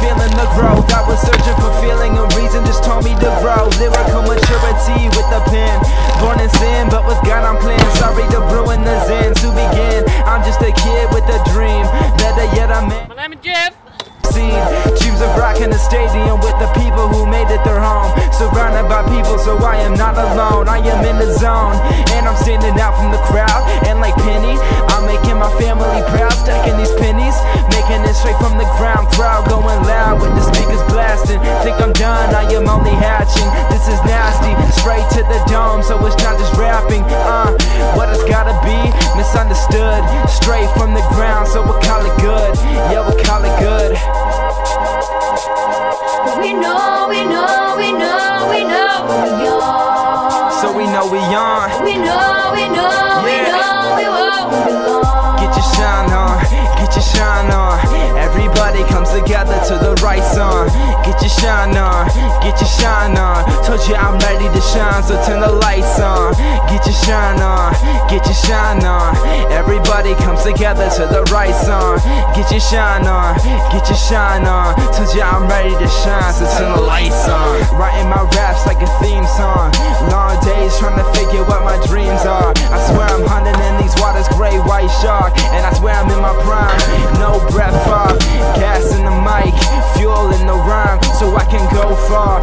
feeling the growth I was searching for feeling and reason. Just told me to grow. Lyrical maturity with a pen. Born in sin, but with God I'm Sorry to ruin the zen. To begin I'm just a kid with a dream. Better yet I'm in My name is Jeff. Seen dreams of rocking the stadium with the people who made it their home. Surrounded by people so I am not alone. I am in the zone. And I'm standing out from the crowd. And like Penny, I'm making my family We know, we know, we know, we know we are. So we know we on. We know, we know, we know we won't belong. Get your shine on, get your shine on. Everybody comes together to the right song. Get your shine on, get your shine shine on, get your shine on. Everybody comes together to the right song. Get your shine on, get your shine on. Told ya I'm ready to shine, so turn the lights on. Writing my raps like a theme song. Long days trying to figure what my dreams are. I swear I'm hunting in these waters, gray white shark. And I swear I'm in my prime, no breath off. Gas in the mic, fuel in the rhyme, so I can go far.